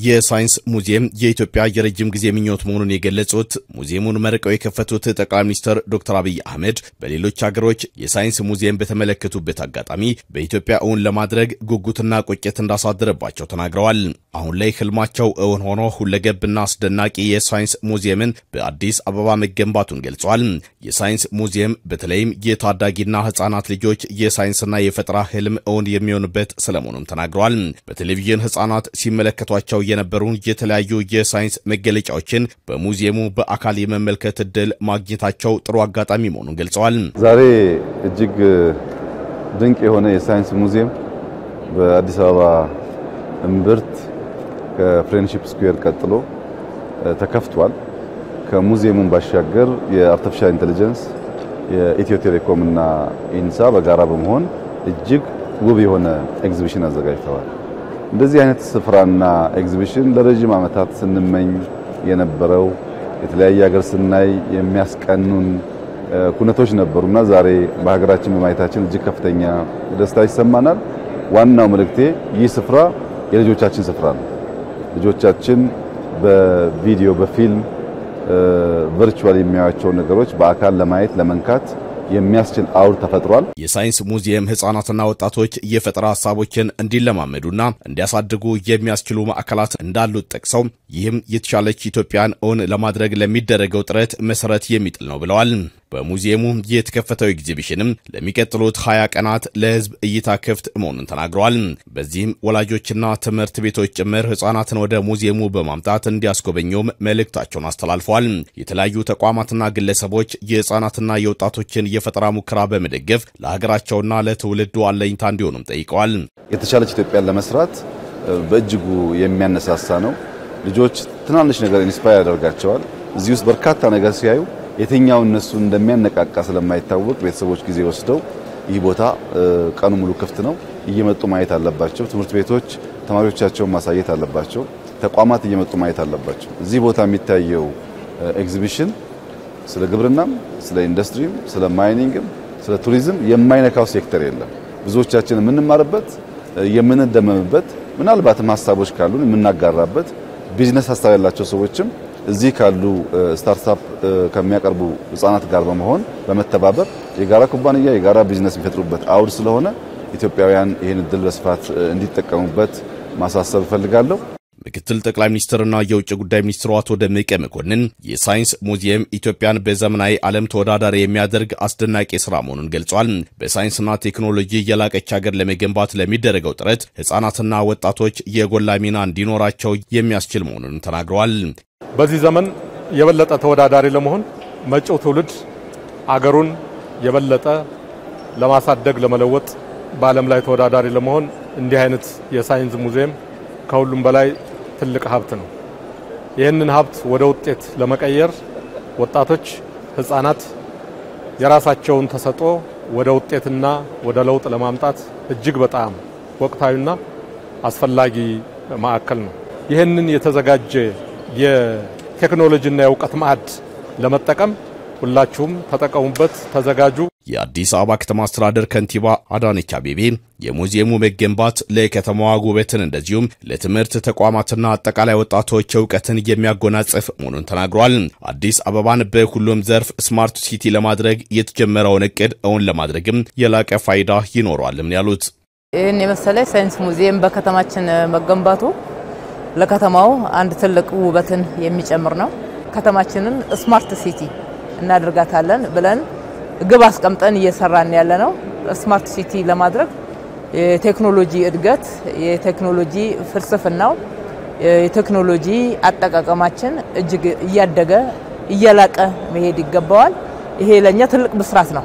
የሳይንስ ሙዚየም የኢትዮጵያ የረጅም ጊዜ ምኞት መሆኑን የገለጹት ሙዚየሙን መርቀው የከፈቱት ጠቅላይ ሚኒስትር ዶክተር አብይ አህመድ በሌሎች ሀገሮች የሳይንስ ሙዚየም በተመለከቱበት አጋጣሚ በኢትዮጵያ እውን ለማድረግ ጉጉትና ቁጭት እንዳሳደረባቸው ተናግረዋል። አሁን ላይ ህልማቸው እውን ሆኖ ሁለገብና አስደናቂ የሳይንስ ሙዚየምን በአዲስ አበባ መገንባቱን ገልጿል። የሳይንስ ሙዚየም በተለይም የታዳጊና ህጻናት ልጆች የሳይንስና የፈጠራ ህልም እውን የሚሆንበት ስለመሆኑም ተናግረዋል። በቴሌቪዥን ህጻናት ሲመለከቷቸው የነበሩ የተለያዩ የሳይንስ መገለጫዎችን በሙዚየሙ በአካል የመመልከት እድል ማግኘታቸው ጥሩ አጋጣሚ መሆኑን ገልጸዋል። ዛሬ እጅግ ድንቅ የሆነ የሳይንስ ሙዚየም በአዲስ አበባ እምብርት ከፍሬንድሺፕ ስኩዌር ቀጥሎ ተከፍቷል። ከሙዚየሙ ባሻገር የ Artificial Intelligence የኢትዮ ቴሌኮም እና ኢንሳ በጋራ በመሆን እጅግ ውብ የሆነ ኤግዚቢሽን አዘጋጅተዋል። እንደዚህ አይነት ስፍራና ኤግዚቢሽን ለረጅም ዓመታት ስንመኝ የነበረው የተለያየ ሀገር ስናይ የሚያስቀኑን ኩነቶች ነበሩና ዛሬ በሀገራችን በማየታችን እጅግ ከፍተኛ ደስታ ይሰማናል። ዋናው መልእክቴ ይህ ስፍራ የልጆቻችን ስፍራ ነው። ልጆቻችን በቪዲዮ በፊልም virtual የሚያዩዋቸው ነገሮች በአካል ለማየት ለመንካት የሚያስችል አውድ ተፈጥሯል። የሳይንስ ሙዚየም ህጻናትና ወጣቶች የፈጠራ ሀሳቦችን እንዲለማመዱና እንዲያሳድጉ የሚያስችሉ ማዕከላት እንዳሉት ጠቅሰው ይህም የተሻለች ኢትዮጵያን እውን ለማድረግ ለሚደረገው ጥረት መሰረት የሚጥል ነው ብለዋል። በሙዚየሙ የተከፈተው ኤግዚቢሽንም ለሚቀጥሉት 20 ቀናት ለህዝብ እይታ ክፍት መሆኑን ተናግረዋል። በዚህም ወላጆችና ትምህርት ቤቶች ጭምር ህጻናትን ወደ ሙዚየሙ በማምጣት እንዲያስጎበኙም መልእክታቸውን አስተላልፈዋል። የተለያዩ ተቋማትና ግለሰቦች የህጻናትና የወጣቶችን የፈጠራ ሙከራ በመደገፍ ለሀገራቸውና ለትውልዱ አለኝታ እንዲሆኑም ጠይቀዋል። የተሻለች ኢትዮጵያን ለመስራት በእጅጉ የሚያነሳሳ ነው። ልጆች ትናንሽ ነገር inspire ያደርጋቸዋል። እዚህ ውስጥ በርካታ ነገር ሲያዩ የትኛው እነሱ እንደሚያነቃቃ ስለማይታወቅ ቤተሰቦች ጊዜ ወስደው ይህ ቦታ ቀኑ ሙሉ ክፍት ነው፣ እየመጡ ማየት አለባቸው። ትምህርት ቤቶች ተማሪዎቻቸውን ማሳየት አለባቸው። ተቋማት እየመጡ ማየት አለባቸው። እዚህ ቦታ የሚታየው ኤግዚቢሽን ስለ ግብርናም፣ ስለ ኢንዱስትሪም፣ ስለ mining ም፣ ስለ ቱሪዝም የማይነካው ሴክተር የለም። ብዙዎቻችን የምንማርበት የምንደመምበት፣ ምናልባትም ሀሳቦች ካሉን የምናጋራበት ቢዝነስ ሀሳብ ያላቸው ሰዎችም እዚህ ካሉ startup ከሚያቀርቡ ህጻናት ጋር በመሆን በመተባበር የጋራ ኩባንያ የጋራ ቢዝነስ የሚፈጥሩበት አውድ ስለሆነ ኢትዮጵያውያን ይህን እድል በስፋት እንዲጠቀሙበት ማሳሰብ እፈልጋለሁ። ምክትል ጠቅላይ ሚኒስትርና የውጭ ጉዳይ ሚኒስትሩ አቶ ደመቀ መኮንን የሳይንስ ሙዚየም ኢትዮጵያን በዘመናዊ ዓለም ተወዳዳሪ የሚያደርግ አስደናቂ ስራ መሆኑን ገልጿል። በሳይንስና ቴክኖሎጂ የላቀች ሀገር ለመገንባት ለሚደረገው ጥረት ህጻናትና ወጣቶች የጎላ ሚና እንዲኖራቸው የሚያስችል መሆኑን ተናግረዋል። በዚህ ዘመን የበለጠ ተወዳዳሪ ለመሆን መጪው ትውልድ አገሩን የበለጠ ለማሳደግ ለመለወጥ፣ በዓለም ላይ ተወዳዳሪ ለመሆን እንዲህ አይነት የሳይንስ ሙዚየም ከሁሉም በላይ ትልቅ ሀብት ነው። ይህንን ሀብት ወደ ውጤት ለመቀየር ወጣቶች፣ ህጻናት የራሳቸውን ተሰጥኦ ወደ ውጤትና ወደ ለውጥ ለማምጣት እጅግ በጣም ወቅታዊና አስፈላጊ ማዕከል ነው። ይህንን የተዘጋጀ የቴክኖሎጂና የእውቀት ማዕድ ለመጠቀም ሁላችሁም ተጠቀሙበት፣ ተዘጋጁ። የአዲስ አበባ ከተማ አስተዳደር ከንቲባ አዳነች አቤቤ የሙዚየሙ መገንባት ለከተማዋ ውበትን እንደዚሁም ለትምህርት ተቋማትና አጠቃላይ ወጣቶች እውቀትን የሚያጎናጽፍ መሆኑን ተናግሯል። አዲስ አበባን በሁሉም ዘርፍ smart city ለማድረግ የተጀመረውን እቅድ እውን ለማድረግም የላቀ ፋይዳ ይኖረዋልም ያሉት ይህን የመሰለ ሳይንስ ሙዚየም በከተማችን መገንባቱ ለከተማው አንድ ትልቅ ውበትን የሚጨምር ነው። ከተማችንን smart city እናደርጋታለን ብለን ግብ አስቀምጠን እየሰራን ያለ ነው። smart city ለማድረግ የቴክኖሎጂ እድገት፣ የቴክኖሎጂ ፍልስፍናው፣ የቴክኖሎጂ አጠቃቀማችን እጅግ እያደገ እየላቀ መሄድ ይገባዋል። ይሄ ለእኛ ትልቅ ብስራት ነው።